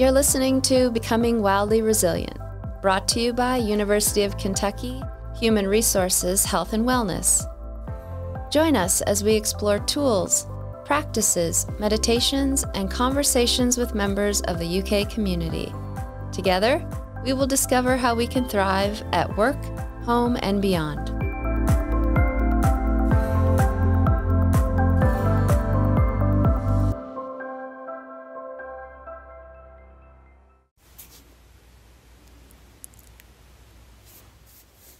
You're listening to Becoming Wildly Resilient, brought to you by University of Kentucky Human Resources Health and Wellness. Join us as we explore tools, practices, meditations, and conversations with members of the UK community. Together, we will discover how we can thrive at work, home, and beyond.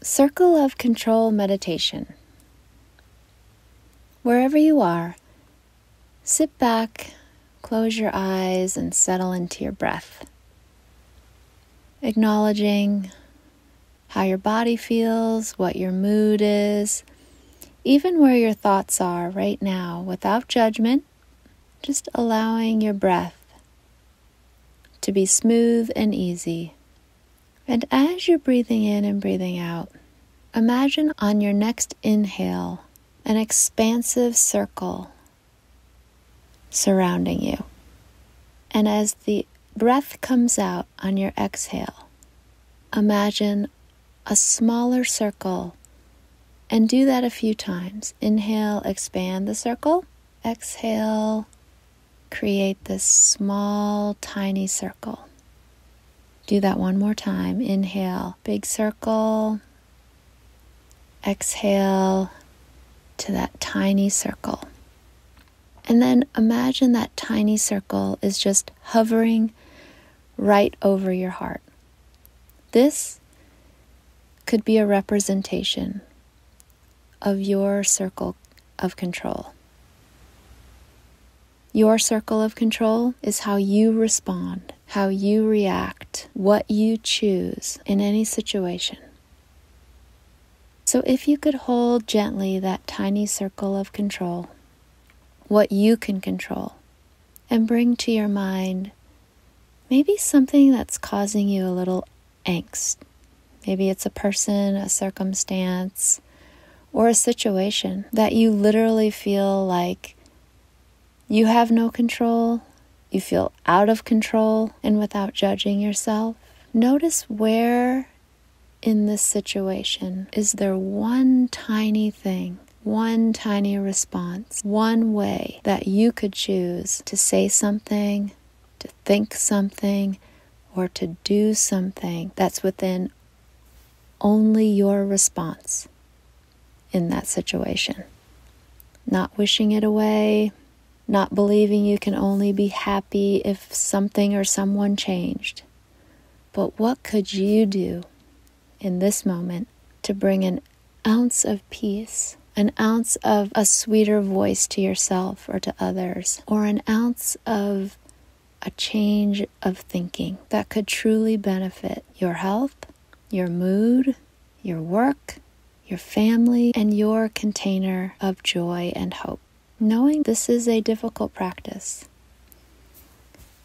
Circle of Control Meditation. Wherever you are, sit back, close your eyes, and settle into your breath. Acknowledging how your body feels, what your mood is, even where your thoughts are right now without judgment, just allowing your breath to be smooth and easy. And as you're breathing in and breathing out, imagine on your next inhale an expansive circle surrounding you. And as the breath comes out on your exhale, imagine a smaller circle and do that a few times. Inhale, expand the circle. Exhale, create this small, tiny circle. Do that one more time. Inhale, big circle. Exhale to that tiny circle. And then imagine that tiny circle is just hovering right over your heart. This could be a representation of your circle of control. Your circle of control is how you respond, how you react, what you choose in any situation. So, if you could hold gently that tiny circle of control, what you can control, and bring to your mind maybe something that's causing you a little angst. Maybe it's a person, a circumstance, or a situation that you literally feel like you have no control, you feel out of control, and without judging yourself. Notice where in this situation is there one tiny thing, one tiny response, one way that you could choose to say something, to think something, or to do something that's within only your response in that situation. Not wishing it away, not believing you can only be happy if something or someone changed. But what could you do in this moment to bring an ounce of peace, an ounce of a sweeter voice to yourself or to others, or an ounce of a change of thinking that could truly benefit your health, your mood, your work, your family, and your container of joy and hope. Knowing this is a difficult practice.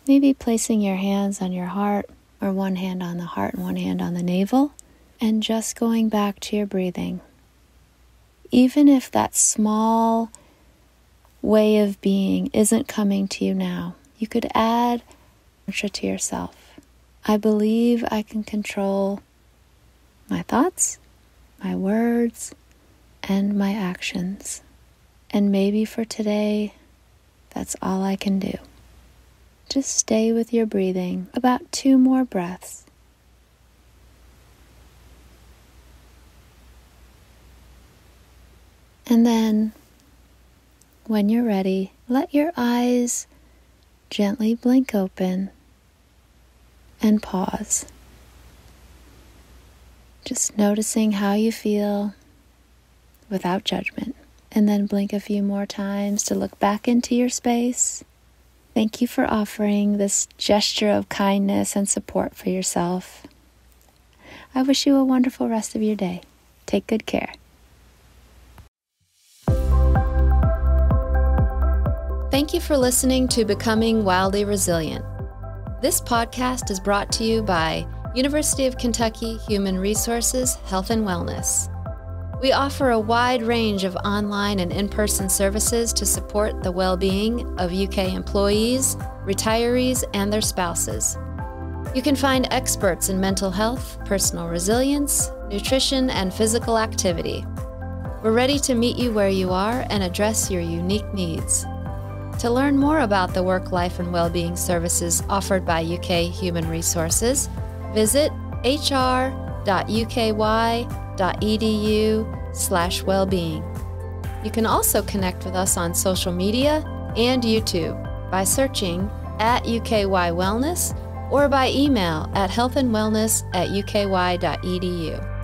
Maybe placing your hands on your heart, or one hand on the heart and one hand on the navel, and just going back to your breathing. Even if that small way of being isn't coming to you now, you could add mantra to yourself. I believe I can control my thoughts, my words, and my actions. And maybe for today, that's all I can do. Just stay with your breathing about two more breaths. And then, when you're ready, let your eyes gently blink open and pause. Just noticing how you feel without judgment. And then blink a few more times to look back into your space. Thank you for offering this gesture of kindness and support for yourself. I wish you a wonderful rest of your day. Take good care. Thank you for listening to Becoming Wildly Resilient. This podcast is brought to you by University of Kentucky Human Resources Health and Wellness. We offer a wide range of online and in person services to support the well being of UK employees, retirees, and their spouses. You can find experts in mental health, personal resilience, nutrition, and physical activity. We're ready to meet you where you are and address your unique needs. To learn more about the work life and well-being services offered by UK Human Resources, visit hr.uky.edu/wellbeing. You can also connect with us on social media and YouTube by searching at UKY Wellness or by email at healthandwellness at uky.edu.